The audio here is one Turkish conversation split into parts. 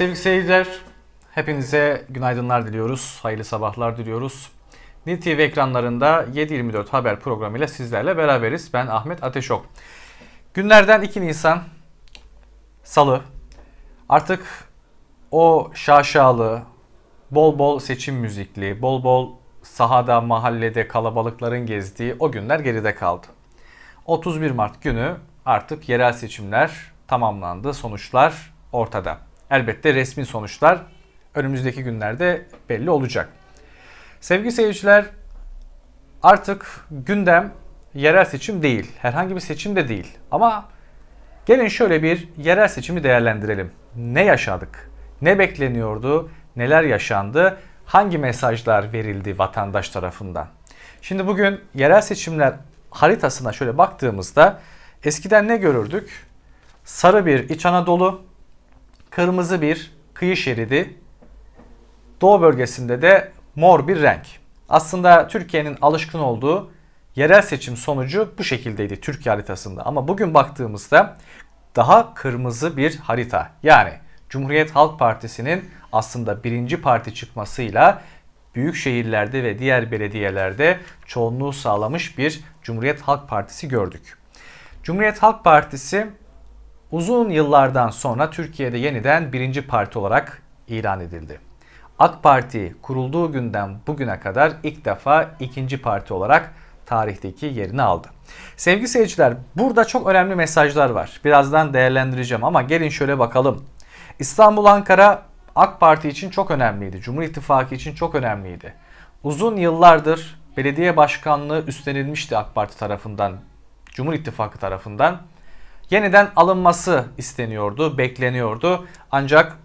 sevgili seyirciler. Hepinize günaydınlar diliyoruz. Hayırlı sabahlar diliyoruz. Nil TV ekranlarında 7.24 haber programıyla sizlerle beraberiz. Ben Ahmet Ateşok. Günlerden 2 Nisan Salı. Artık o şaşalı, bol bol seçim müzikli, bol bol sahada, mahallede kalabalıkların gezdiği o günler geride kaldı. 31 Mart günü artık yerel seçimler tamamlandı. Sonuçlar ortada. Elbette resmi sonuçlar önümüzdeki günlerde belli olacak. Sevgili seyirciler artık gündem yerel seçim değil. Herhangi bir seçim de değil. Ama gelin şöyle bir yerel seçimi değerlendirelim. Ne yaşadık? Ne bekleniyordu? Neler yaşandı? Hangi mesajlar verildi vatandaş tarafından? Şimdi bugün yerel seçimler haritasına şöyle baktığımızda eskiden ne görürdük? Sarı bir İç Anadolu, kırmızı bir kıyı şeridi, doğu bölgesinde de mor bir renk. Aslında Türkiye'nin alışkın olduğu yerel seçim sonucu bu şekildeydi Türkiye haritasında. Ama bugün baktığımızda daha kırmızı bir harita. Yani Cumhuriyet Halk Partisi'nin aslında birinci parti çıkmasıyla büyük şehirlerde ve diğer belediyelerde çoğunluğu sağlamış bir Cumhuriyet Halk Partisi gördük. Cumhuriyet Halk Partisi uzun yıllardan sonra Türkiye'de yeniden birinci parti olarak ilan edildi. AK Parti kurulduğu günden bugüne kadar ilk defa ikinci parti olarak tarihteki yerini aldı. Sevgili seyirciler burada çok önemli mesajlar var. Birazdan değerlendireceğim ama gelin şöyle bakalım. İstanbul Ankara AK Parti için çok önemliydi. Cumhur İttifakı için çok önemliydi. Uzun yıllardır belediye başkanlığı üstlenilmişti AK Parti tarafından, Cumhur İttifakı tarafından. Yeniden alınması isteniyordu, bekleniyordu. Ancak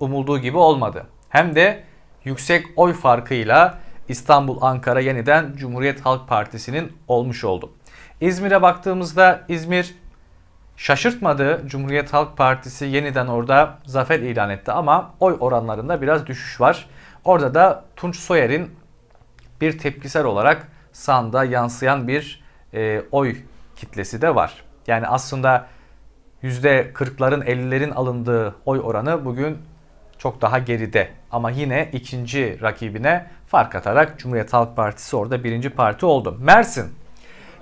umulduğu gibi olmadı. Hem de yüksek oy farkıyla İstanbul Ankara yeniden Cumhuriyet Halk Partisi'nin olmuş oldu. İzmir'e baktığımızda İzmir şaşırtmadı. Cumhuriyet Halk Partisi yeniden orada zafer ilan etti ama oy oranlarında biraz düşüş var. Orada da Tunç Soyer'in bir tepkisel olarak sanda yansıyan bir e, oy kitlesi de var. Yani aslında %40'ların 50'lerin alındığı oy oranı bugün çok daha geride. Ama yine ikinci rakibine fark atarak Cumhuriyet Halk Partisi orada birinci parti oldu. Mersin.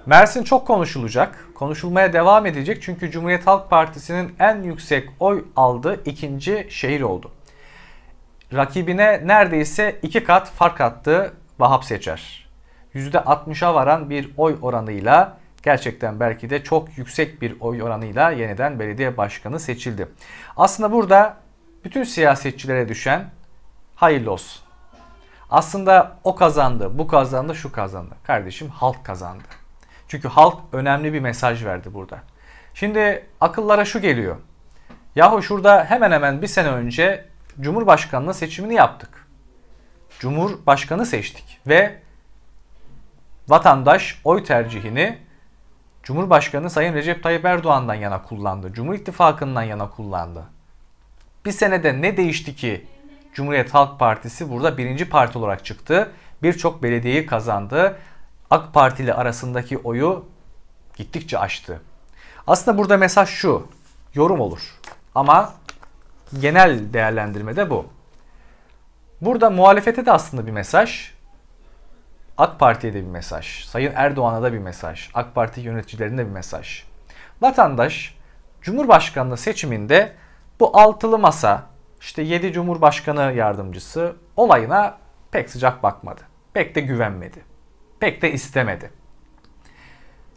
Mersin çok konuşulacak. Konuşulmaya devam edecek çünkü Cumhuriyet Halk Partisi'nin en yüksek oy aldığı ikinci şehir oldu. Rakibine neredeyse iki kat fark attı Vahap Seçer. %60'a varan bir oy oranıyla gerçekten belki de çok yüksek bir oy oranıyla yeniden belediye başkanı seçildi. Aslında burada bütün siyasetçilere düşen hayırlı olsun. Aslında o kazandı, bu kazandı, şu kazandı. Kardeşim halk kazandı. Çünkü halk önemli bir mesaj verdi burada. Şimdi akıllara şu geliyor. Yahu şurada hemen hemen bir sene önce Cumhurbaşkanlığı seçimini yaptık. Cumhurbaşkanı seçtik ve vatandaş oy tercihini Cumhurbaşkanı Sayın Recep Tayyip Erdoğan'dan yana kullandı. Cumhur İttifakı'ndan yana kullandı. Bir senede ne değişti ki Cumhuriyet Halk Partisi burada birinci parti olarak çıktı. Birçok belediyeyi kazandı. AK Parti ile arasındaki oyu gittikçe aştı. Aslında burada mesaj şu. Yorum olur. Ama genel değerlendirme de bu. Burada muhalefete de aslında bir mesaj. AK Parti'ye de bir mesaj. Sayın Erdoğan'a da bir mesaj. AK Parti yöneticilerine bir mesaj. Vatandaş Cumhurbaşkanlığı seçiminde bu altılı masa işte 7 Cumhurbaşkanı yardımcısı olayına pek sıcak bakmadı. Pek de güvenmedi. Pek de istemedi.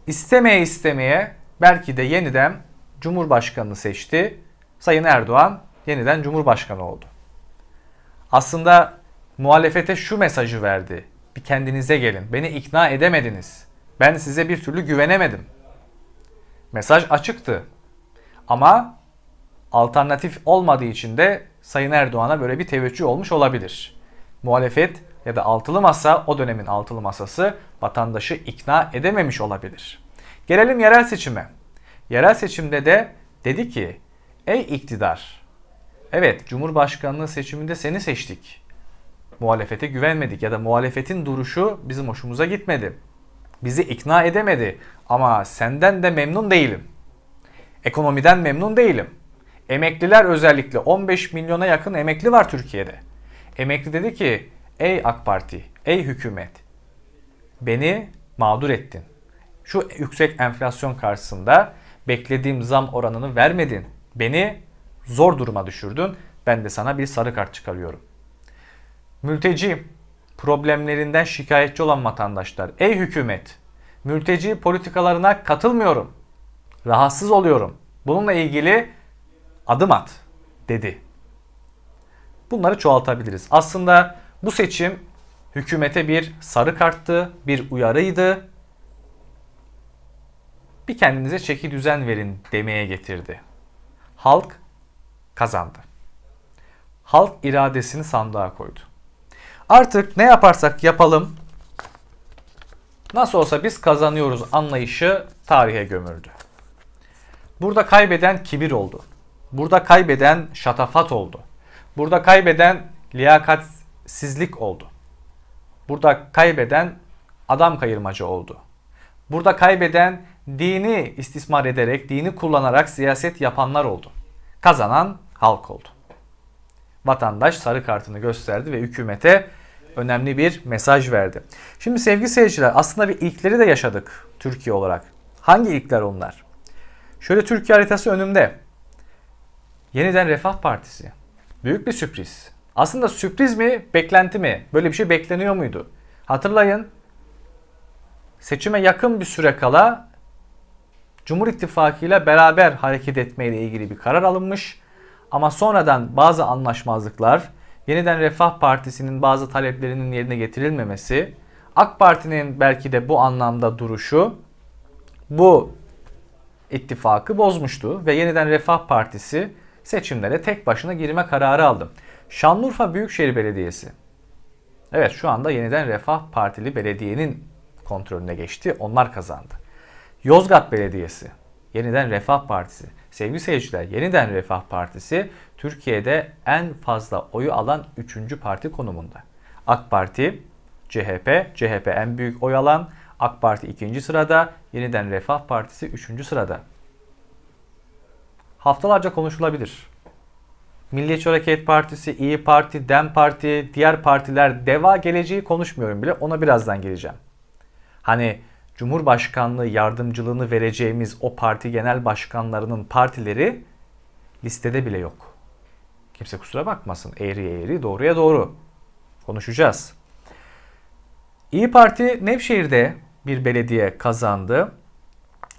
İstemeye istemeye belki de yeniden Cumhurbaşkanını seçti. Sayın Erdoğan yeniden Cumhurbaşkanı oldu. Aslında muhalefete şu mesajı verdi. Bir kendinize gelin. Beni ikna edemediniz. Ben size bir türlü güvenemedim. Mesaj açıktı. Ama alternatif olmadığı için de Sayın Erdoğan'a böyle bir teveccüh olmuş olabilir. Muhalefet ya da altılı masa o dönemin altılı masası vatandaşı ikna edememiş olabilir. Gelelim yerel seçime. Yerel seçimde de dedi ki ey iktidar evet Cumhurbaşkanlığı seçiminde seni seçtik. Muhalefete güvenmedik ya da muhalefetin duruşu bizim hoşumuza gitmedi. Bizi ikna edemedi ama senden de memnun değilim. Ekonomiden memnun değilim. Emekliler özellikle 15 milyona yakın emekli var Türkiye'de. Emekli dedi ki ey AK Parti, ey hükümet beni mağdur ettin. Şu yüksek enflasyon karşısında beklediğim zam oranını vermedin. Beni zor duruma düşürdün. Ben de sana bir sarı kart çıkarıyorum. Mülteci problemlerinden şikayetçi olan vatandaşlar. Ey hükümet, mülteci politikalarına katılmıyorum. Rahatsız oluyorum. Bununla ilgili adım at dedi. Bunları çoğaltabiliriz. Aslında bu seçim hükümete bir sarı karttı, bir uyarıydı. Bir kendinize çeki düzen verin demeye getirdi. Halk kazandı. Halk iradesini sandığa koydu. Artık ne yaparsak yapalım nasıl olsa biz kazanıyoruz anlayışı tarihe gömüldü. Burada kaybeden kibir oldu. Burada kaybeden şatafat oldu. Burada kaybeden liyakatsizlik oldu. Burada kaybeden adam kayırmacı oldu. Burada kaybeden dini istismar ederek, dini kullanarak siyaset yapanlar oldu. Kazanan halk oldu. Vatandaş sarı kartını gösterdi ve hükümete önemli bir mesaj verdi. Şimdi sevgili seyirciler aslında bir ilkleri de yaşadık Türkiye olarak. Hangi ilkler onlar? Şöyle Türkiye haritası önümde. Yeniden Refah Partisi. Büyük bir sürpriz. Aslında sürpriz mi, beklenti mi? Böyle bir şey bekleniyor muydu? Hatırlayın. Seçime yakın bir süre kala Cumhur İttifakı ile beraber hareket etmeyle ilgili bir karar alınmış. Ama sonradan bazı anlaşmazlıklar, yeniden Refah Partisi'nin bazı taleplerinin yerine getirilmemesi, AK Parti'nin belki de bu anlamda duruşu bu ittifakı bozmuştu ve yeniden Refah Partisi seçimlere tek başına girme kararı aldı. Şanlıurfa Büyükşehir Belediyesi. Evet şu anda yeniden Refah Partili belediyenin kontrolüne geçti. Onlar kazandı. Yozgat Belediyesi. Yeniden Refah Partisi. Sevgili seyirciler, Yeniden Refah Partisi Türkiye'de en fazla oyu alan 3. parti konumunda. AK Parti, CHP, CHP en büyük oy alan, AK Parti 2. sırada, Yeniden Refah Partisi 3. sırada. Haftalarca konuşulabilir. Milliyetçi Hareket Partisi, İyi Parti, DEM Parti, diğer partiler, DEVA geleceği konuşmuyorum bile. Ona birazdan geleceğim. Hani Cumhurbaşkanlığı yardımcılığını vereceğimiz o parti genel başkanlarının partileri listede bile yok. Kimse kusura bakmasın. Eğri eğri, doğruya doğru. Konuşacağız. İyi Parti Nevşehir'de bir belediye kazandı.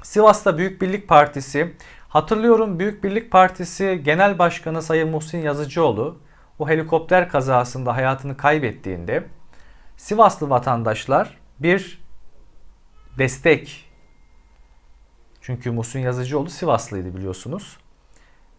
Sivas'ta Büyük Birlik Partisi Hatırlıyorum Büyük Birlik Partisi Genel Başkanı Sayın Muhsin Yazıcıoğlu o helikopter kazasında hayatını kaybettiğinde Sivaslı vatandaşlar bir destek çünkü Muhsin Yazıcıoğlu Sivaslıydı biliyorsunuz.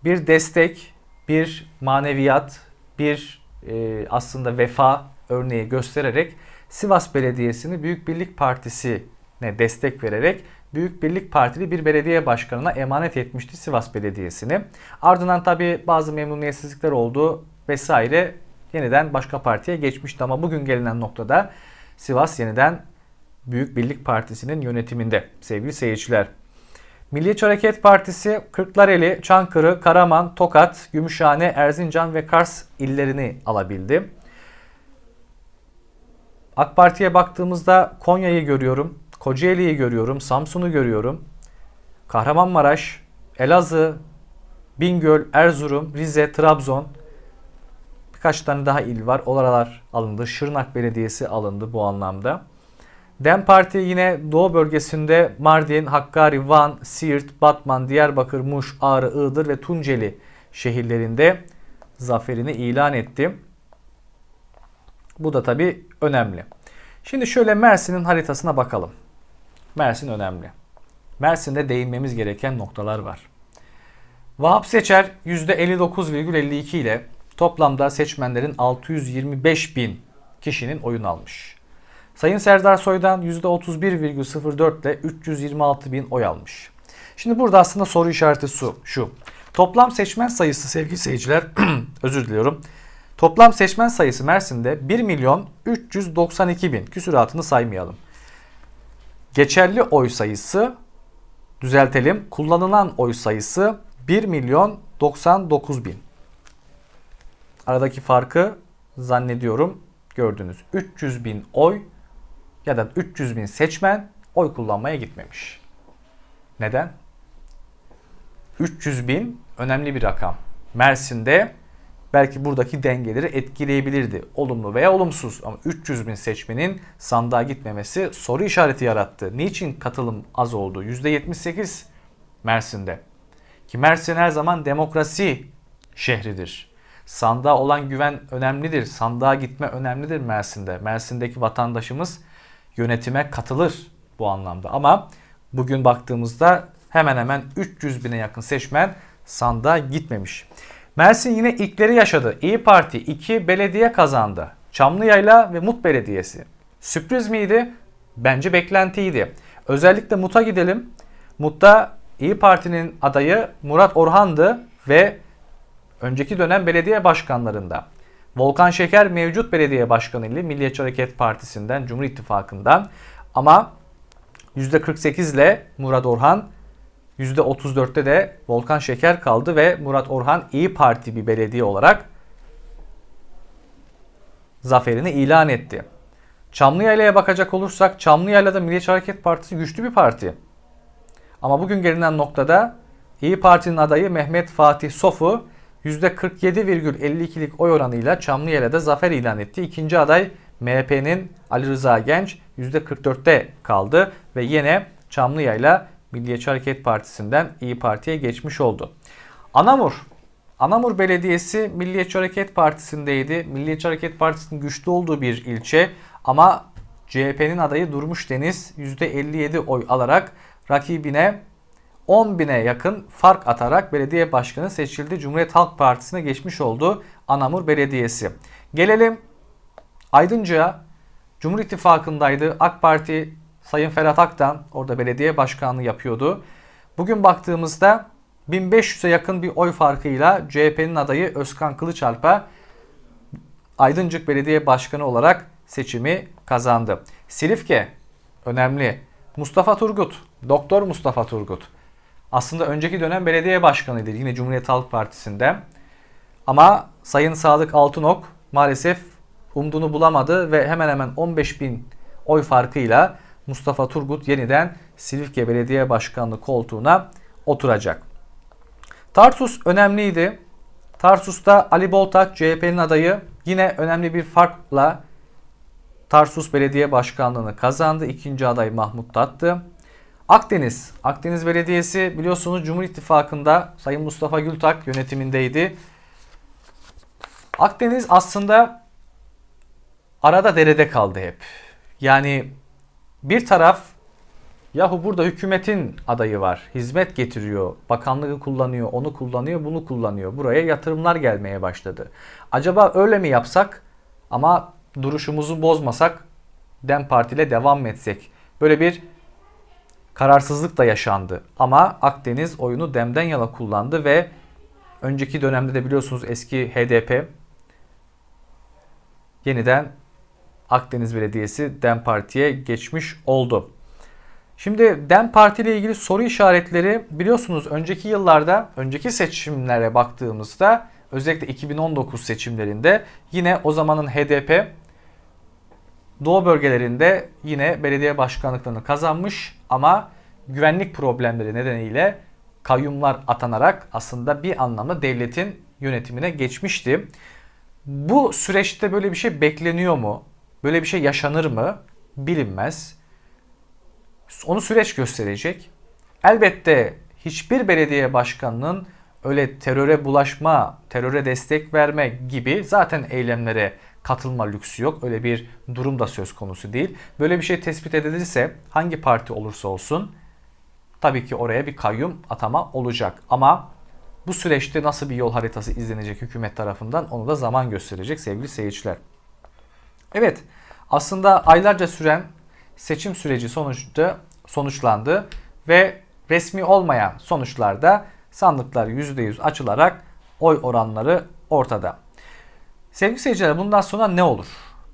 Bir destek, bir maneviyat, bir e, aslında vefa örneği göstererek Sivas Belediyesi'ni Büyük Birlik Partisi'ne destek vererek Büyük Birlik Partili bir belediye başkanına emanet etmişti Sivas Belediyesi'ni. Ardından tabi bazı memnuniyetsizlikler oldu vesaire yeniden başka partiye geçmişti ama bugün gelinen noktada Sivas yeniden Büyük Birlik Partisi'nin yönetiminde sevgili seyirciler. Milliyetçi Hareket Partisi Kırklareli, Çankırı, Karaman, Tokat, Gümüşhane, Erzincan ve Kars illerini alabildi. AK Parti'ye baktığımızda Konya'yı görüyorum. Kocaeli'yi görüyorum, Samsun'u görüyorum. Kahramanmaraş, Elazığ, Bingöl, Erzurum, Rize, Trabzon birkaç tane daha il var. Oralar alındı. Şırnak Belediyesi alındı bu anlamda. DEM Parti yine Doğu bölgesinde Mardin, Hakkari, Van, Siirt, Batman, Diyarbakır, Muş, Ağrı, Iğdır ve Tunceli şehirlerinde zaferini ilan etti. Bu da tabi önemli. Şimdi şöyle Mersin'in haritasına bakalım. Mersin önemli. Mersin'de değinmemiz gereken noktalar var. Vahap Seçer %59,52 ile toplamda seçmenlerin 625 bin kişinin oyunu almış. Sayın Serdar Soy'dan %31,04 ile 326 bin oy almış. Şimdi burada aslında soru işareti su, şu. Toplam seçmen sayısı sevgili seyirciler özür diliyorum. Toplam seçmen sayısı Mersin'de 1 milyon 392 bin küsuratını saymayalım. Geçerli oy sayısı düzeltelim. Kullanılan oy sayısı 1 milyon 99 bin. Aradaki farkı zannediyorum gördünüz. 300 bin oy ya da 300 bin seçmen oy kullanmaya gitmemiş. Neden? 300 bin önemli bir rakam. Mersin'de belki buradaki dengeleri etkileyebilirdi. Olumlu veya olumsuz ama 300 bin seçmenin sandığa gitmemesi soru işareti yarattı. Niçin katılım az oldu? %78 Mersin'de. Ki Mersin her zaman demokrasi şehridir. Sandığa olan güven önemlidir. Sandığa gitme önemlidir Mersin'de. Mersin'deki vatandaşımız yönetime katılır bu anlamda. Ama bugün baktığımızda hemen hemen 300 bine yakın seçmen sandığa gitmemiş. Mersin yine ilkleri yaşadı. İyi Parti 2 belediye kazandı. Çamlıyayla ve Mut Belediyesi. Sürpriz miydi? Bence beklentiydi. Özellikle Mut'a gidelim. Mut'ta İyi Parti'nin adayı Murat Orhan'dı ve önceki dönem belediye başkanlarında. Volkan Şeker mevcut belediye başkanı ile Milliyetçi Hareket Partisi'nden, Cumhur İttifakı'ndan ama %48 ile Murat Orhan %34'te de Volkan Şeker kaldı ve Murat Orhan İyi Parti bir belediye olarak zaferini ilan etti. Çamlıyayla'ya bakacak olursak Çamlıyayla'da Milliyetçi Hareket Partisi güçlü bir parti. Ama bugün gelinen noktada İyi Parti'nin adayı Mehmet Fatih Sofu %47,52'lik oy oranıyla Çamlıyayla'da zafer ilan etti. İkinci aday MHP'nin Ali Rıza Genç %44'te kaldı ve yine Çamlıyayla Milliyetçi Hareket Partisi'nden İyi Parti'ye geçmiş oldu. Anamur. Anamur Belediyesi Milliyetçi Hareket Partisi'ndeydi. Milliyetçi Hareket Partisi'nin güçlü olduğu bir ilçe ama CHP'nin adayı Durmuş Deniz %57 oy alarak rakibine 10 bine yakın fark atarak belediye başkanı seçildi. Cumhuriyet Halk Partisi'ne geçmiş oldu Anamur Belediyesi. Gelelim Aydınca Cumhur İttifakı'ndaydı. AK Parti Sayın Ferhat Aktan orada belediye başkanlığı yapıyordu. Bugün baktığımızda 1500'e yakın bir oy farkıyla CHP'nin adayı Özkan Kılıçalp'a Aydıncık Belediye Başkanı olarak seçimi kazandı. Silifke önemli. Mustafa Turgut, Doktor Mustafa Turgut. Aslında önceki dönem belediye başkanıydı yine Cumhuriyet Halk Partisi'nde. Ama Sayın Sadık Altınok maalesef umduğunu bulamadı ve hemen hemen 15 bin oy farkıyla Mustafa Turgut yeniden Silifke Belediye Başkanlığı koltuğuna oturacak. Tarsus önemliydi. Tarsus'ta Ali Boltaç CHP'nin adayı yine önemli bir farkla Tarsus Belediye Başkanlığı'nı kazandı. İkinci aday Mahmut Tattı. Akdeniz. Akdeniz Belediyesi biliyorsunuz Cumhur İttifakı'nda Sayın Mustafa Gültak yönetimindeydi. Akdeniz aslında arada derede kaldı hep. Yani bir taraf yahu burada hükümetin adayı var. Hizmet getiriyor. Bakanlığı kullanıyor. Onu kullanıyor. Bunu kullanıyor. Buraya yatırımlar gelmeye başladı. Acaba öyle mi yapsak ama duruşumuzu bozmasak DEM Parti ile devam etsek? Böyle bir kararsızlık da yaşandı. Ama Akdeniz oyunu DEM'den yana kullandı ve önceki dönemde de biliyorsunuz eski HDP yeniden Akdeniz Belediyesi DEM Parti'ye geçmiş oldu. Şimdi DEM Parti ile ilgili soru işaretleri biliyorsunuz önceki yıllarda, önceki seçimlere baktığımızda özellikle 2019 seçimlerinde yine o zamanın HDP Doğu bölgelerinde yine belediye başkanlıklarını kazanmış ama güvenlik problemleri nedeniyle kayyumlar atanarak aslında bir anlamda devletin yönetimine geçmişti. Bu süreçte böyle bir şey bekleniyor mu? Böyle bir şey yaşanır mı? Bilinmez. Onu süreç gösterecek. Elbette hiçbir belediye başkanının öyle teröre bulaşma, teröre destek verme gibi zaten eylemlere katılma lüksü yok. Öyle bir durum da söz konusu değil. Böyle bir şey tespit edilirse hangi parti olursa olsun tabii ki oraya bir kayyum atama olacak. Ama bu süreçte nasıl bir yol haritası izlenecek hükümet tarafından onu da zaman gösterecek sevgili seyirciler. Evet aslında aylarca süren seçim süreci sonuçta sonuçlandı ve resmi olmayan sonuçlarda sandıklar %100 açılarak oy oranları ortada. Sevgili seyirciler bundan sonra ne olur?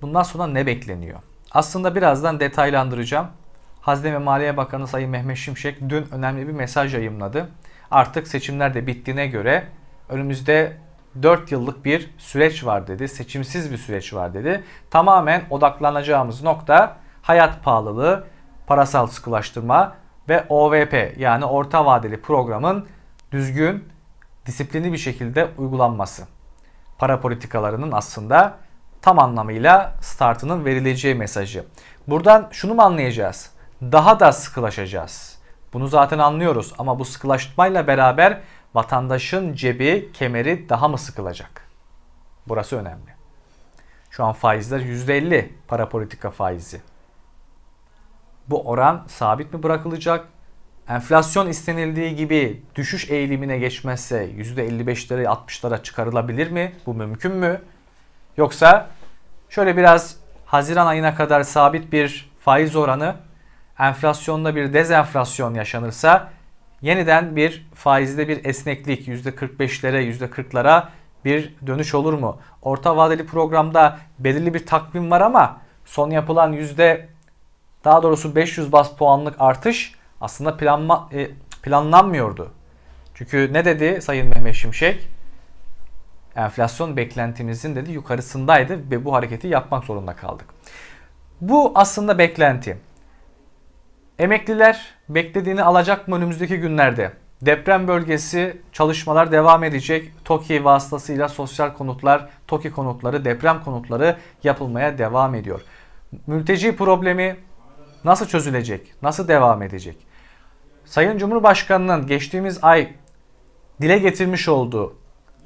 Bundan sonra ne bekleniyor? Aslında birazdan detaylandıracağım. Hazine ve Maliye Bakanı Sayın Mehmet Şimşek dün önemli bir mesaj yayımladı. Artık seçimler de bittiğine göre Önümüzde 4 yıllık bir süreç var dedi. Seçimsiz bir süreç var dedi. Tamamen odaklanacağımız nokta hayat pahalılığı, parasal sıkılaştırma ve OVP yani orta vadeli programın düzgün, disiplinli bir şekilde uygulanması. Para politikalarının aslında tam anlamıyla startının verileceği mesajı. Buradan şunu mu anlayacağız? Daha da sıkılaşacağız. Bunu zaten anlıyoruz ama bu sıkılaşmayla beraber vatandaşın cebi, kemeri daha mı sıkılacak? Burası önemli. Şu an faizler %50 para politika faizi. Bu oran sabit mi bırakılacak? Enflasyon istenildiği gibi düşüş eğilimine geçmezse %55'lere 60'lara çıkarılabilir mi? Bu mümkün mü? Yoksa şöyle biraz Haziran ayına kadar sabit bir faiz oranı enflasyonda bir dezenflasyon yaşanırsa yeniden bir faizde bir esneklik %45'lere %40'lara bir dönüş olur mu? Orta vadeli programda belirli bir takvim var ama son yapılan yüzde daha doğrusu 500 bas puanlık artış aslında planma, e, planlanmıyordu. Çünkü ne dedi Sayın Mehmet Şimşek? Enflasyon beklentimizin dedi yukarısındaydı ve bu hareketi yapmak zorunda kaldık. Bu aslında beklenti. Emekliler beklediğini alacak mı önümüzdeki günlerde? Deprem bölgesi çalışmalar devam edecek. TOKİ vasıtasıyla sosyal konutlar, TOKİ konutları, deprem konutları yapılmaya devam ediyor. Mülteci problemi nasıl çözülecek? Nasıl devam edecek? Sayın Cumhurbaşkanı'nın geçtiğimiz ay dile getirmiş olduğu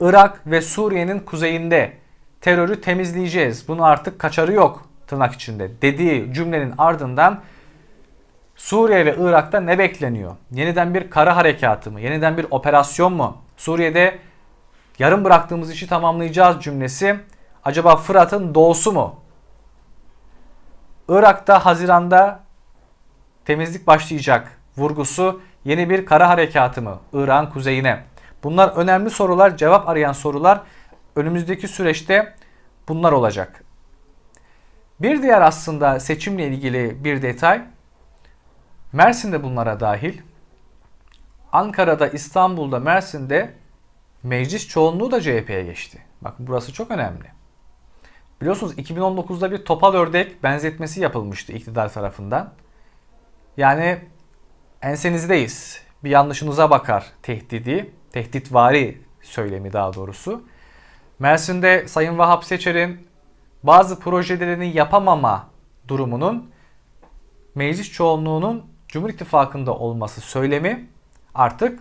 Irak ve Suriye'nin kuzeyinde terörü temizleyeceğiz. Bunu artık kaçarı yok tırnak içinde dediği cümlenin ardından Suriye ve Irak'ta ne bekleniyor? Yeniden bir kara harekatı mı? Yeniden bir operasyon mu? Suriye'de yarım bıraktığımız işi tamamlayacağız cümlesi acaba Fırat'ın doğusu mu? Irak'ta Haziran'da temizlik başlayacak vurgusu yeni bir kara harekatı mı? İran kuzeyine. Bunlar önemli sorular, cevap arayan sorular. Önümüzdeki süreçte bunlar olacak. Bir diğer aslında seçimle ilgili bir detay Mersin'de bunlara dahil. Ankara'da, İstanbul'da, Mersin'de meclis çoğunluğu da CHP'ye geçti. Bakın burası çok önemli. Biliyorsunuz 2019'da bir topal ördek benzetmesi yapılmıştı iktidar tarafından. Yani ensenizdeyiz. Bir yanlışınıza bakar tehdidi, tehditvari söylemi daha doğrusu. Mersin'de Sayın Vahap Seçer'in bazı projelerini yapamama durumunun meclis çoğunluğunun Cumhur İttifakı'nda olması söylemi artık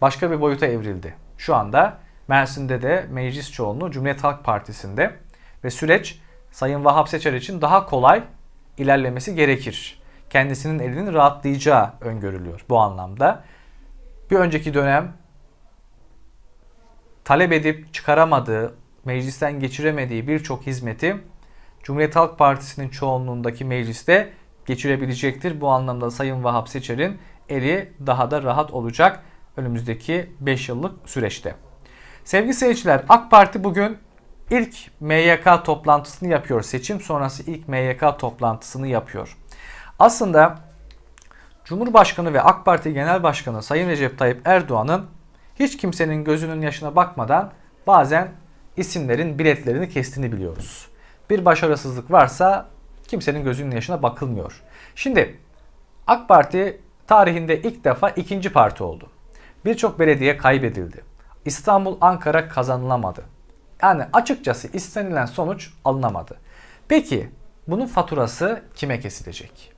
başka bir boyuta evrildi. Şu anda Mersin'de de meclis çoğunluğu Cumhuriyet Halk Partisi'nde ve süreç Sayın Vahap Seçer için daha kolay ilerlemesi gerekir. Kendisinin elinin rahatlayacağı öngörülüyor bu anlamda. Bir önceki dönem talep edip çıkaramadığı, meclisten geçiremediği birçok hizmeti Cumhuriyet Halk Partisi'nin çoğunluğundaki mecliste geçirebilecektir. Bu anlamda Sayın Vahap Seçer'in eli daha da rahat olacak önümüzdeki 5 yıllık süreçte. Sevgili seyirciler AK Parti bugün ilk MYK toplantısını yapıyor. Seçim sonrası ilk MYK toplantısını yapıyor. Aslında Cumhurbaşkanı ve AK Parti Genel Başkanı Sayın Recep Tayyip Erdoğan'ın hiç kimsenin gözünün yaşına bakmadan bazen isimlerin biletlerini kestiğini biliyoruz. Bir başarısızlık varsa kimsenin gözünün yaşına bakılmıyor. Şimdi AK Parti tarihinde ilk defa ikinci parti oldu. Birçok belediye kaybedildi. İstanbul, Ankara kazanılamadı. Yani açıkçası istenilen sonuç alınamadı. Peki bunun faturası kime kesilecek?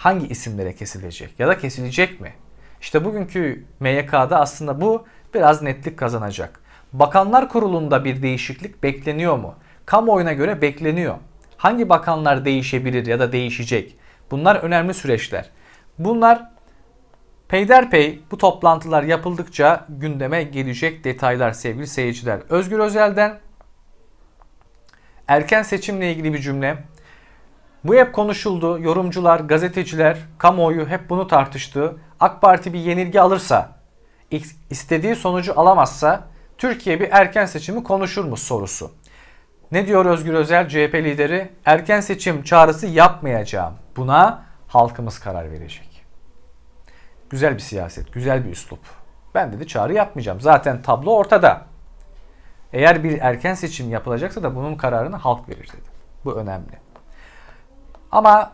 Hangi isimlere kesilecek ya da kesilecek mi? İşte bugünkü MYK'da aslında bu biraz netlik kazanacak. Bakanlar Kurulu'nda bir değişiklik bekleniyor mu? Kamuoyuna göre bekleniyor. Hangi bakanlar değişebilir ya da değişecek? Bunlar önemli süreçler. Bunlar peyderpey bu toplantılar yapıldıkça gündeme gelecek detaylar sevgili seyirciler. Özgür Özel'den erken seçimle ilgili bir cümle. Bu hep konuşuldu. Yorumcular, gazeteciler, kamuoyu hep bunu tartıştı. AK Parti bir yenilgi alırsa, istediği sonucu alamazsa Türkiye bir erken seçimi konuşur mu sorusu. Ne diyor Özgür Özel CHP lideri? Erken seçim çağrısı yapmayacağım. Buna halkımız karar verecek. Güzel bir siyaset, güzel bir üslup. Ben dedi çağrı yapmayacağım. Zaten tablo ortada. Eğer bir erken seçim yapılacaksa da bunun kararını halk verir dedi. Bu önemli. Ama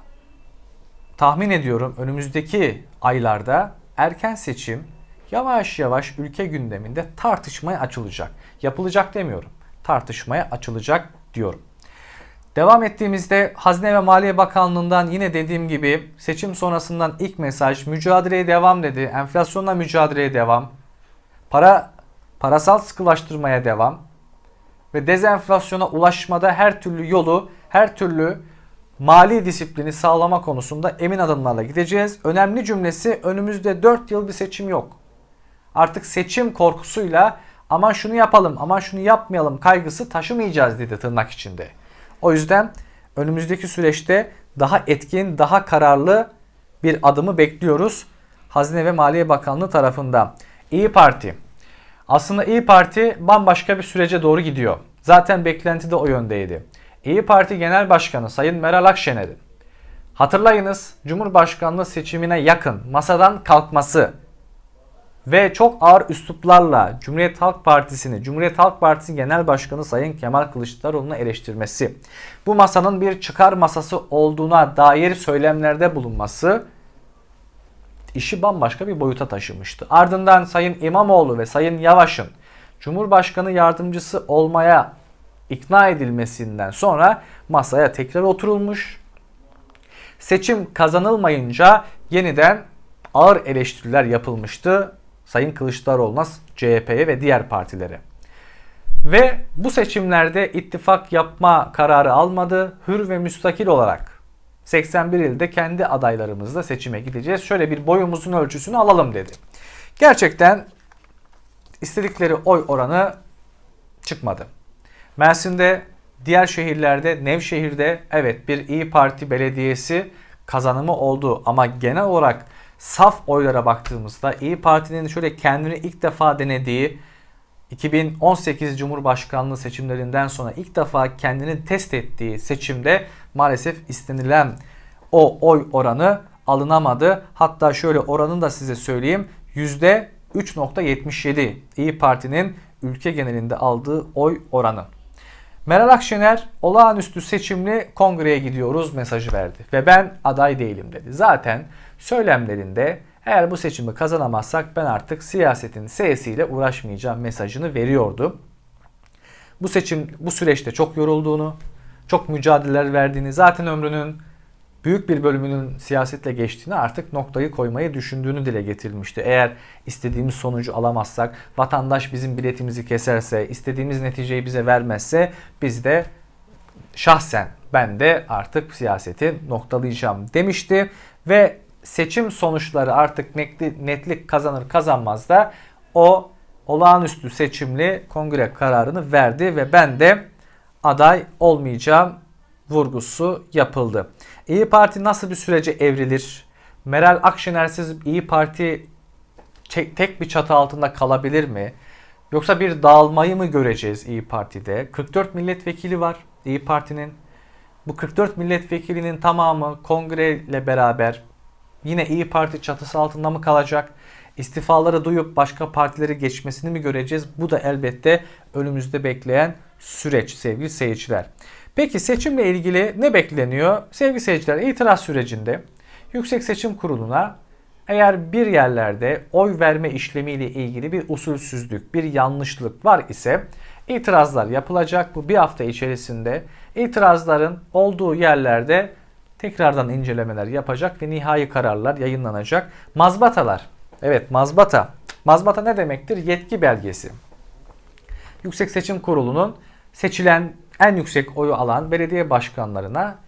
tahmin ediyorum önümüzdeki aylarda erken seçim yavaş yavaş ülke gündeminde tartışmaya açılacak. Yapılacak demiyorum. Tartışmaya açılacak diyorum. Devam ettiğimizde Hazine ve Maliye Bakanlığı'ndan yine dediğim gibi seçim sonrasından ilk mesaj mücadeleye devam dedi. Enflasyonla mücadeleye devam. Para parasal sıkılaştırmaya devam ve dezenflasyona ulaşmada her türlü yolu, her türlü mali disiplini sağlama konusunda emin adımlarla gideceğiz. Önemli cümlesi önümüzde 4 yıl bir seçim yok. Artık seçim korkusuyla aman şunu yapalım, aman şunu yapmayalım kaygısı taşımayacağız dedi tırnak içinde. O yüzden önümüzdeki süreçte daha etkin, daha kararlı bir adımı bekliyoruz. Hazine ve Maliye Bakanlığı tarafından. İyi Parti. Aslında İyi Parti bambaşka bir sürece doğru gidiyor. Zaten beklenti de o yöndeydi. İyi Parti Genel Başkanı Sayın Meral Akşener'in hatırlayınız Cumhurbaşkanlığı seçimine yakın masadan kalkması ve çok ağır üsluplarla Cumhuriyet Halk Partisi'ni, Cumhuriyet Halk Partisi Genel Başkanı Sayın Kemal Kılıçdaroğlu'nu eleştirmesi, bu masanın bir çıkar masası olduğuna dair söylemlerde bulunması işi bambaşka bir boyuta taşımıştı. Ardından Sayın İmamoğlu ve Sayın Yavaş'ın Cumhurbaşkanı yardımcısı olmaya ikna edilmesinden sonra masaya tekrar oturulmuş. Seçim kazanılmayınca yeniden ağır eleştiriler yapılmıştı Sayın Kılıçdaroğlu'na, CHP'ye ve diğer partilere. Ve bu seçimlerde ittifak yapma kararı almadı. Hür ve müstakil olarak 81 ilde kendi adaylarımızla seçime gideceğiz. Şöyle bir boyumuzun ölçüsünü alalım dedi. Gerçekten istedikleri oy oranı çıkmadı. Mersin'de, diğer şehirlerde, Nevşehir'de evet bir İyi Parti belediyesi kazanımı oldu ama genel olarak saf oylara baktığımızda İyi Parti'nin şöyle kendini ilk defa denediği 2018 Cumhurbaşkanlığı seçimlerinden sonra ilk defa kendini test ettiği seçimde maalesef istenilen o oy oranı alınamadı. Hatta şöyle oranını da size söyleyeyim. %3.77 İyi Parti'nin ülke genelinde aldığı oy oranı. Meral Akşener olağanüstü seçimli kongreye gidiyoruz mesajı verdi ve ben aday değilim dedi. Zaten söylemlerinde eğer bu seçimi kazanamazsak ben artık siyasetin sesiyle uğraşmayacağım mesajını veriyordu. Bu seçim bu süreçte çok yorulduğunu, çok mücadeleler verdiğini, zaten ömrünün büyük bir bölümünün siyasetle geçtiğini artık noktayı koymayı düşündüğünü dile getirmişti. Eğer istediğimiz sonucu alamazsak, vatandaş bizim biletimizi keserse, istediğimiz neticeyi bize vermezse biz de şahsen ben de artık siyaseti noktalayacağım demişti ve seçim sonuçları artık netlik kazanır kazanmaz da o olağanüstü seçimli kongre kararını verdi ve ben de aday olmayacağım vurgusu yapıldı. İyi Parti nasıl bir sürece evrilir? Meral Akşener'siz İyi Parti tek bir çatı altında kalabilir mi? Yoksa bir dağılmayı mı göreceğiz İyi Parti'de? 44 milletvekili var İyi Parti'nin. Bu 44 milletvekilinin tamamı kongre ile beraber yine İyi Parti çatısı altında mı kalacak? İstifaları duyup başka partileri geçmesini mi göreceğiz? Bu da elbette önümüzde bekleyen süreç sevgili seyirciler. Peki seçimle ilgili ne bekleniyor? Sevgili seyirciler itiraz sürecinde Yüksek Seçim Kurulu'na eğer bir yerlerde oy verme işlemiyle ilgili bir usulsüzlük, bir yanlışlık var ise itirazlar yapılacak. Bu bir hafta içerisinde itirazların olduğu yerlerde tekrardan incelemeler yapacak ve nihai kararlar yayınlanacak. Mazbatalar. Evet mazbata. Mazbata ne demektir? Yetki belgesi. Yüksek Seçim Kurulu'nun seçilen en yüksek oyu alan belediye başkanlarına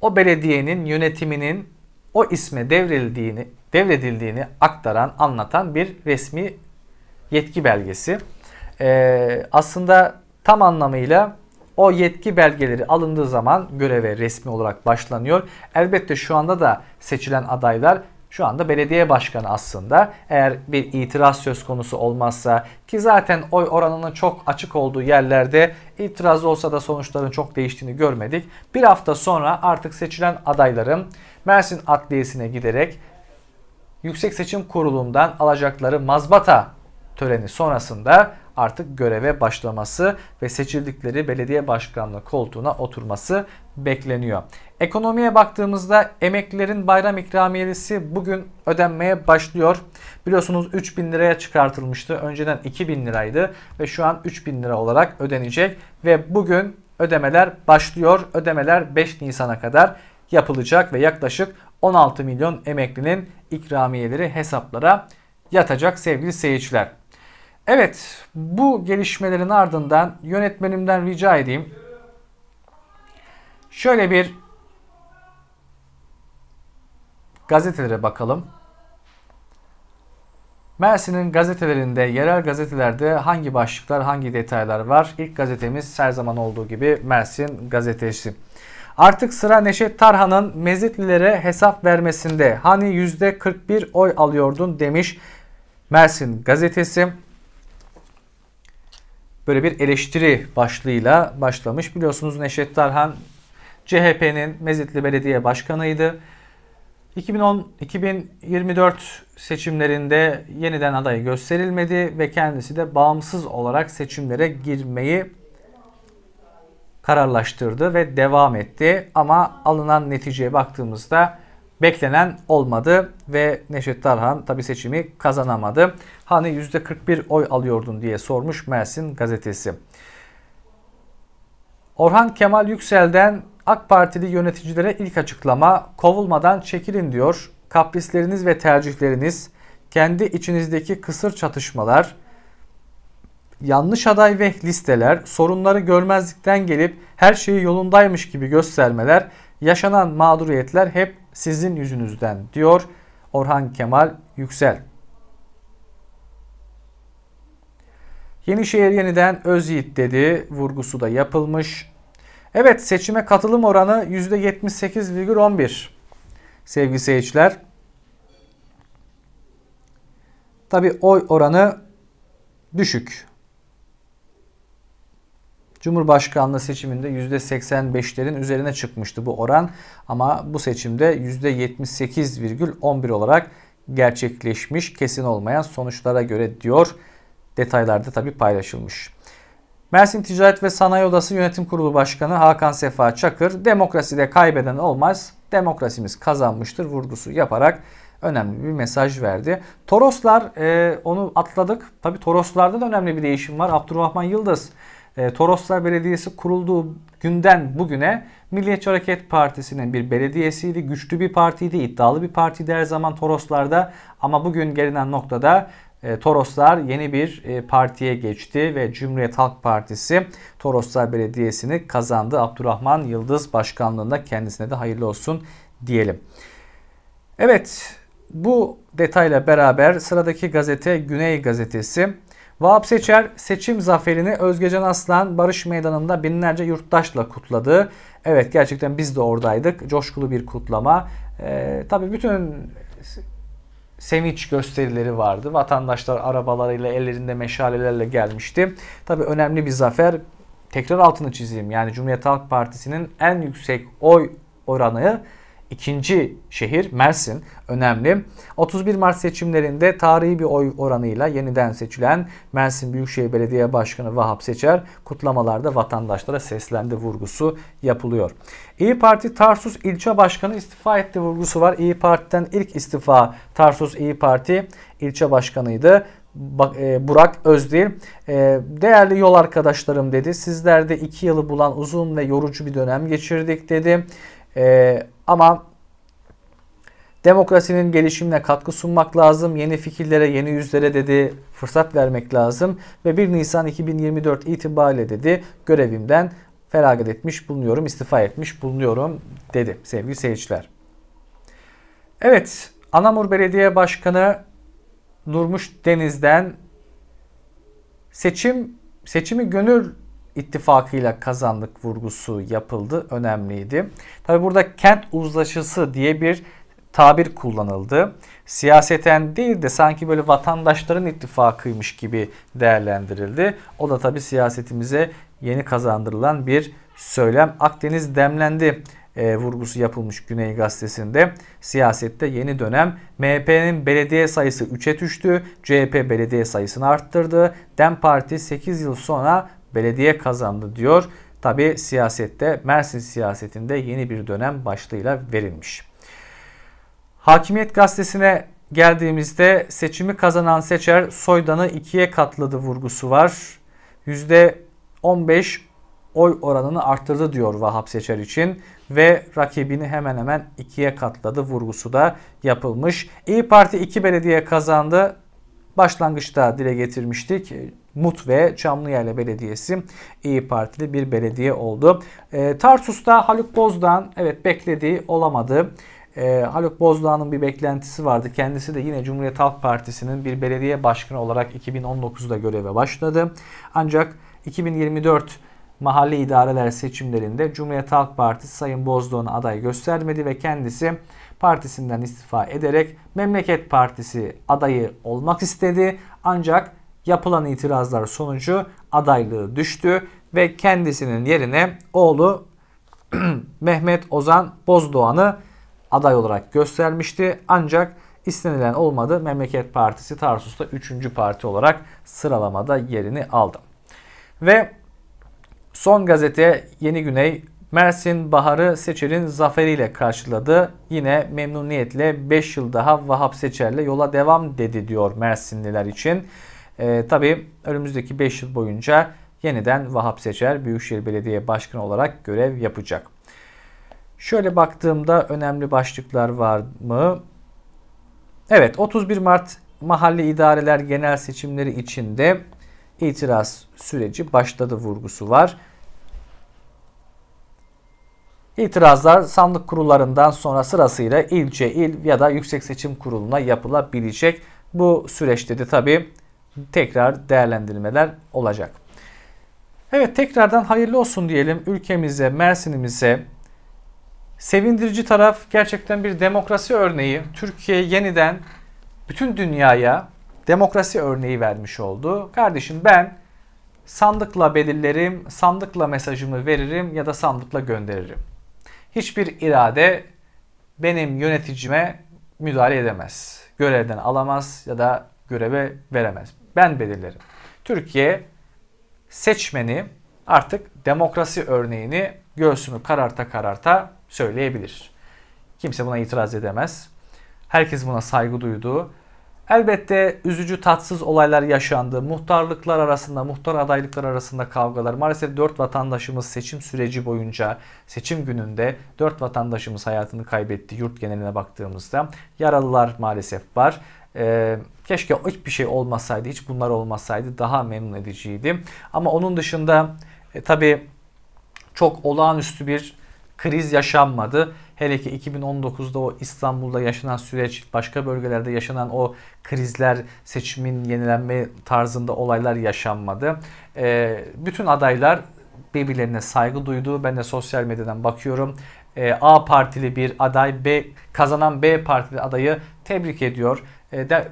o belediyenin yönetiminin o isme devredildiğini, devredildiğini aktaran, anlatan bir resmi yetki belgesi. Ee, aslında tam anlamıyla o yetki belgeleri alındığı zaman göreve resmi olarak başlanıyor. Elbette şu anda da seçilen adaylar şu anda belediye başkanı aslında eğer bir itiraz söz konusu olmazsa ki zaten oy oranının çok açık olduğu yerlerde itiraz olsa da sonuçların çok değiştiğini görmedik. Bir hafta sonra artık seçilen adayların Mersin Adliyesi'ne giderek Yüksek Seçim Kurulu'ndan alacakları mazbata töreni sonrasında artık göreve başlaması ve seçildikleri belediye başkanlığı koltuğuna oturması bekleniyor. Ekonomiye baktığımızda emeklilerin bayram ikramiyesi bugün ödenmeye başlıyor. Biliyorsunuz 3000 liraya çıkartılmıştı. Önceden 2000 liraydı ve şu an 3000 lira olarak ödenecek ve bugün ödemeler başlıyor. Ödemeler 5 Nisan'a kadar yapılacak ve yaklaşık 16 milyon emeklinin ikramiyeleri hesaplara yatacak sevgili seyirciler. Evet bu gelişmelerin ardından yönetmenimden rica edeyim. Şöyle bir gazetelere bakalım. Mersin'in gazetelerinde, yerel gazetelerde hangi başlıklar, hangi detaylar var? İlk gazetemiz her zaman olduğu gibi Mersin gazetesi. Artık sıra Neşet Tarhan'ın Mezitlilere hesap vermesinde. Hani %41 oy alıyordun demiş Mersin gazetesi. Böyle bir eleştiri başlığıyla başlamış. Biliyorsunuz Neşet Tarhan CHP'nin Mezitli Belediye Başkanıydı. 2010 2024 seçimlerinde yeniden aday gösterilmedi ve kendisi de bağımsız olarak seçimlere girmeyi kararlaştırdı ve devam etti. Ama alınan neticeye baktığımızda beklenen olmadı ve Neşet Tarhan tabi seçimi kazanamadı. Hani %41 oy alıyordun diye sormuş Mersin gazetesi. Orhan Kemal Yüksel'den AK Partili yöneticilere ilk açıklama kovulmadan çekilin diyor. Kaprisleriniz ve tercihleriniz, kendi içinizdeki kısır çatışmalar, yanlış aday ve listeler, sorunları görmezlikten gelip her şeyi yolundaymış gibi göstermeler, yaşanan mağduriyetler hep sizin yüzünüzden diyor Orhan Kemal Yüksel. Yenişehir yeniden Özyiğit dedi vurgusu da yapılmış. Evet seçime katılım oranı %78,11 sevgili seyirciler. Tabi oy oranı düşük. Cumhurbaşkanlığı seçiminde %85'lerin üzerine çıkmıştı bu oran ama bu seçimde %78,11 olarak gerçekleşmiş kesin olmayan sonuçlara göre diyor. Detaylarda tabi paylaşılmış. Mersin Ticaret ve Sanayi Odası Yönetim Kurulu Başkanı Hakan Sefa Çakır demokraside kaybeden olmaz demokrasimiz kazanmıştır vurgusu yaparak önemli bir mesaj verdi. Toroslar e, onu atladık. Tabi Toroslarda da önemli bir değişim var. Abdurrahman Yıldız e, Toroslar Belediyesi kurulduğu günden bugüne Milliyetçi Hareket Partisi'nin bir belediyesiydi. Güçlü bir partiydi, iddialı bir partiydi her zaman Toroslar'da. Ama bugün gelinen noktada e, Toroslar yeni bir e, partiye geçti ve Cumhuriyet Halk Partisi Toroslar Belediyesi'ni kazandı. Abdurrahman Yıldız başkanlığında kendisine de hayırlı olsun diyelim. Evet bu detayla beraber sıradaki gazete Güney Gazetesi. Vahap Seçer seçim zaferini Özgecan Aslan Barış Meydanı'nda binlerce yurttaşla kutladı. Evet gerçekten biz de oradaydık. Coşkulu bir kutlama. Ee, tabii bütün sevinç gösterileri vardı. Vatandaşlar arabalarıyla ellerinde meşalelerle gelmişti. Tabii önemli bir zafer. Tekrar altını çizeyim. Yani Cumhuriyet Halk Partisi'nin en yüksek oy oranı İkinci şehir Mersin önemli. 31 Mart seçimlerinde tarihi bir oy oranıyla yeniden seçilen Mersin Büyükşehir Belediye Başkanı Vahap Seçer kutlamalarda vatandaşlara seslendi vurgusu yapılıyor. İyi Parti Tarsus ilçe başkanı istifa etti vurgusu var. İyi Parti'den ilk istifa Tarsus İyi Parti ilçe başkanıydı. E, Burak Özdil e, değerli yol arkadaşlarım dedi. Sizler de iki yılı bulan uzun ve yorucu bir dönem geçirdik dedi. Ama demokrasinin gelişimine katkı sunmak lazım. Yeni fikirlere, yeni yüzlere dedi fırsat vermek lazım. Ve 1 Nisan 2024 itibariyle dedi görevimden feragat etmiş bulunuyorum, istifa etmiş bulunuyorum dedi sevgili seyirciler. Evet, Anamur Belediye Başkanı Durmuş Deniz'den seçim seçimi gönül ittifakıyla kazandık vurgusu yapıldı. Önemliydi. Tabi burada kent uzlaşısı diye bir tabir kullanıldı. Siyaseten değil de sanki böyle vatandaşların ittifakıymış gibi değerlendirildi. O da tabi siyasetimize yeni kazandırılan bir söylem. Akdeniz demlendi e, vurgusu yapılmış Güney Gazetesi'nde. Siyasette yeni dönem MHP'nin belediye sayısı 3'e düştü. CHP belediye sayısını arttırdı. DEM Parti 8 yıl sonra belediye kazandı diyor. Tabi siyasette Mersin siyasetinde yeni bir dönem başlığıyla verilmiş. Hakimiyet gazetesine geldiğimizde seçimi kazanan seçer soydanı ikiye katladı vurgusu var. %15 oy oranını arttırdı diyor Vahap Seçer için ve rakibini hemen hemen ikiye katladı vurgusu da yapılmış. İyi Parti iki belediye kazandı. Başlangıçta dile getirmiştik. Mut ve Çamlıyerli Belediyesi İyi Partili bir belediye oldu. E, Tarsus'ta Haluk Bozdağ'ın evet beklediği olamadı. E, Haluk Bozdağ'ın bir beklentisi vardı. Kendisi de yine Cumhuriyet Halk Partisi'nin bir belediye başkanı olarak 2019'da göreve başladı. Ancak 2024 mahalle idareler seçimlerinde Cumhuriyet Halk Partisi Sayın Bozdağ'ın aday göstermedi ve kendisi partisinden istifa ederek Memleket Partisi adayı olmak istedi. Ancak yapılan itirazlar sonucu adaylığı düştü ve kendisinin yerine oğlu Mehmet Ozan Bozdoğan'ı aday olarak göstermişti. Ancak istenilen olmadı. Memleket Partisi Tarsus'ta 3. parti olarak sıralamada yerini aldı. Ve son gazete Yeni Güney Mersin Bahar'ı Seçer'in zaferiyle karşıladı. Yine memnuniyetle 5 yıl daha Vahap Seçer'le yola devam dedi diyor Mersinliler için. E, tabii önümüzdeki 5 yıl boyunca yeniden Vahap Seçer Büyükşehir Belediye Başkanı olarak görev yapacak. Şöyle baktığımda önemli başlıklar var mı? Evet 31 Mart mahalle idareler genel seçimleri içinde itiraz süreci başladı vurgusu var. İtirazlar sandık kurullarından sonra sırasıyla ilçe, il ya da Yüksek Seçim Kurulu'na yapılabilecek. Bu süreçte de tabi tekrar değerlendirmeler olacak. Evet tekrardan hayırlı olsun diyelim ülkemize, Mersin'imize. Sevindirici taraf gerçekten bir demokrasi örneği. Türkiye yeniden bütün dünyaya demokrasi örneği vermiş oldu. Kardeşim ben sandıkla belirlerim, sandıkla mesajımı veririm ya da sandıkla gönderirim. Hiçbir irade benim yöneticime müdahale edemez. Görevden alamaz ya da göreve veremez. Ben belirlerim. Türkiye seçmeni artık demokrasi örneğini göğsünü kararta kararta söyleyebilir. Kimse buna itiraz edemez. Herkes buna saygı duyduğu, Elbette üzücü tatsız olaylar yaşandı. Muhtarlıklar arasında, muhtar adaylıklar arasında kavgalar. Maalesef 4 vatandaşımız seçim süreci boyunca, seçim gününde 4 vatandaşımız hayatını kaybetti yurt geneline baktığımızda. Yaralılar maalesef var. Ee, keşke hiçbir şey olmasaydı, hiç bunlar olmasaydı daha memnun ediciydi. Ama onun dışında e, tabii çok olağanüstü bir kriz yaşanmadı. Hele ki 2019'da o İstanbul'da yaşanan süreç, başka bölgelerde yaşanan o krizler, seçimin yenilenme tarzında olaylar yaşanmadı. E, bütün adaylar birbirlerine saygı duydu. Ben de sosyal medyadan bakıyorum. E, A partili bir aday B kazanan B partili adayı tebrik ediyor. E, de,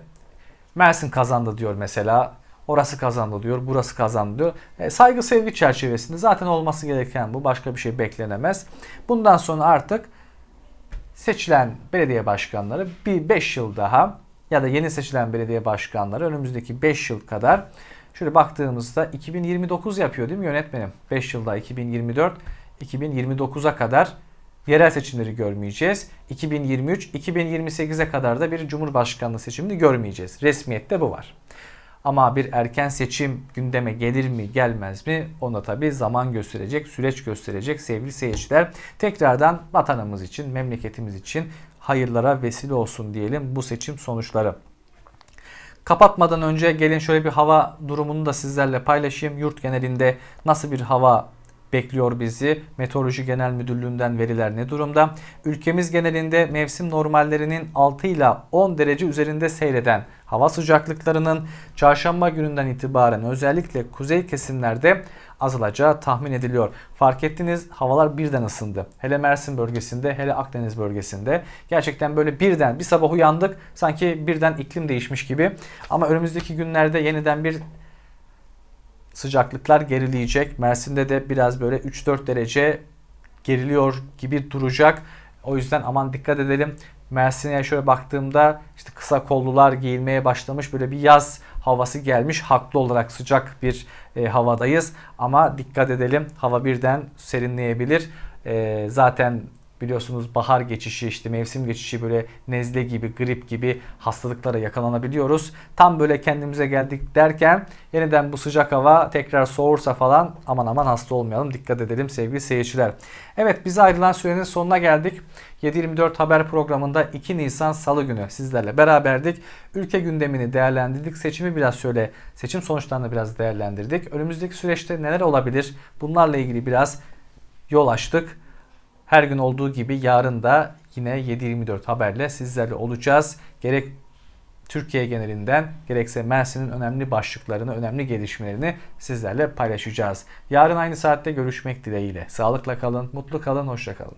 Mersin kazandı diyor mesela. Orası kazandı diyor, burası kazandı diyor. E, saygı sevgi çerçevesinde zaten olması gereken bu. Başka bir şey beklenemez. Bundan sonra artık seçilen belediye başkanları bir 5 yıl daha ya da yeni seçilen belediye başkanları önümüzdeki 5 yıl kadar şöyle baktığımızda 2029 yapıyor değil mi yönetmenim? 5 yılda 2024 2029'a kadar yerel seçimleri görmeyeceğiz. 2023 2028'e kadar da bir cumhurbaşkanlığı seçimini görmeyeceğiz. Resmiyette bu var. Ama bir erken seçim gündeme gelir mi gelmez mi ona tabi zaman gösterecek, süreç gösterecek sevgili seyirciler. Tekrardan vatanımız için, memleketimiz için hayırlara vesile olsun diyelim bu seçim sonuçları. Kapatmadan önce gelin şöyle bir hava durumunu da sizlerle paylaşayım. Yurt genelinde nasıl bir hava bekliyor bizi. Meteoroloji Genel Müdürlüğü'nden veriler ne durumda? Ülkemiz genelinde mevsim normallerinin 6 ile 10 derece üzerinde seyreden hava sıcaklıklarının çarşamba gününden itibaren özellikle kuzey kesimlerde azalacağı tahmin ediliyor. Fark ettiniz havalar birden ısındı. Hele Mersin bölgesinde hele Akdeniz bölgesinde. Gerçekten böyle birden bir sabah uyandık sanki birden iklim değişmiş gibi. Ama önümüzdeki günlerde yeniden bir sıcaklıklar gerileyecek. Mersin'de de biraz böyle 3-4 derece geriliyor gibi duracak. O yüzden aman dikkat edelim. Mersin'e şöyle baktığımda işte kısa kollular giyilmeye başlamış. Böyle bir yaz havası gelmiş. Haklı olarak sıcak bir e, havadayız. Ama dikkat edelim. Hava birden serinleyebilir. E, zaten biliyorsunuz bahar geçişi işte mevsim geçişi böyle nezle gibi grip gibi hastalıklara yakalanabiliyoruz. Tam böyle kendimize geldik derken yeniden bu sıcak hava tekrar soğursa falan aman aman hasta olmayalım dikkat edelim sevgili seyirciler. Evet bize ayrılan sürenin sonuna geldik. 7.24 haber programında 2 Nisan Salı günü sizlerle beraberdik. Ülke gündemini değerlendirdik. Seçimi biraz şöyle seçim sonuçlarını biraz değerlendirdik. Önümüzdeki süreçte neler olabilir? Bunlarla ilgili biraz yol açtık. Her gün olduğu gibi yarın da yine 7.24 haberle sizlerle olacağız. Gerek Türkiye genelinden gerekse Mersin'in önemli başlıklarını, önemli gelişmelerini sizlerle paylaşacağız. Yarın aynı saatte görüşmek dileğiyle. Sağlıkla kalın, mutlu kalın, hoşça kalın.